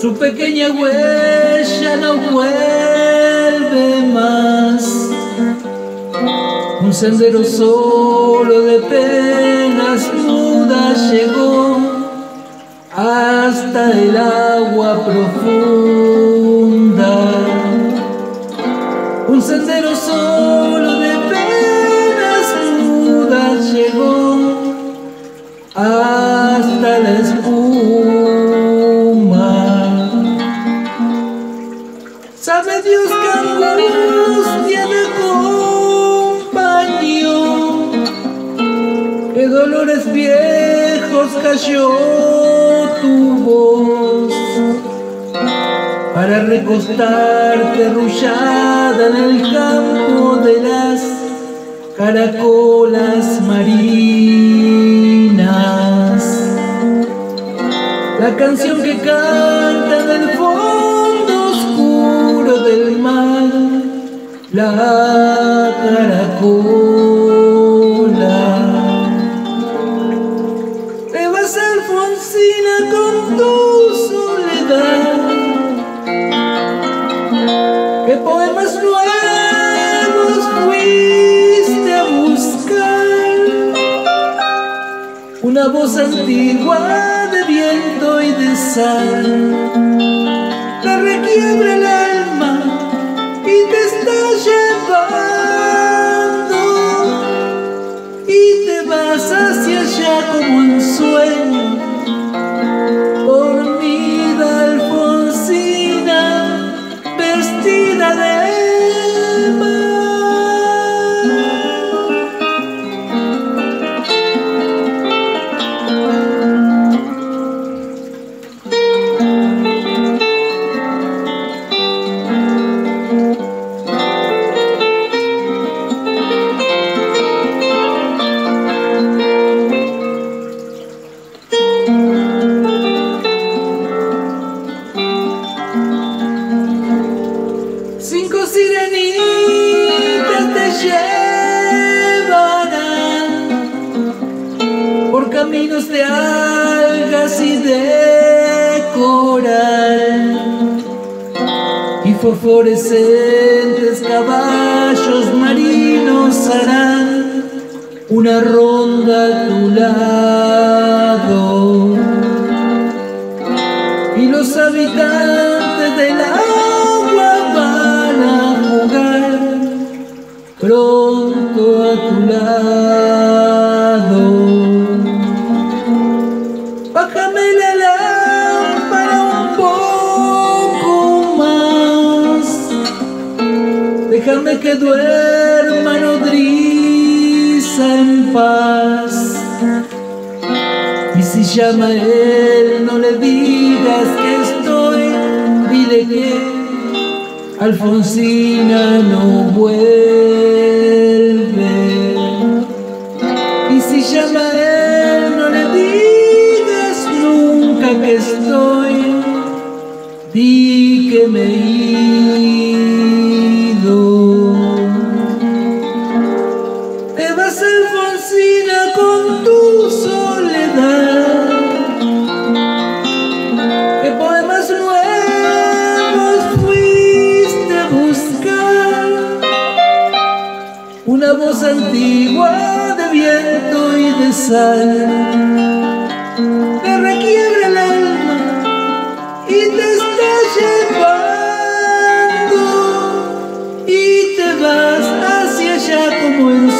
su pequeña huella no vuelve más. Un sendero solo de penas mudas llegó hasta el agua profunda. Sabe Dios que angustia me acompañó, que dolores viejos cayó tu voz para recostarte arrullada en el campo de las caracolas marinas. La canción que canta la caracola. Te vas Alfonsina con tu soledad, que poemas nuevos fuiste a buscar, una voz antigua de viento y de sal, te requiebra el caminos de algas y de coral. Y fosforescentes caballos marinos harán una ronda a tu lado. Y los habitantes del agua Bájame la lámpara un poco más, déjame que duerma nodriza en paz. Y si llama a él, no le digas que estoy, dile que Alfonsina no vuelve. Y si llama a él, que estoy, di que me he ido. Te vas Alfonsina con tu soledad ¿Qué poemas nuevos fuiste a buscar? Una voz antigua de viento y de sal Te with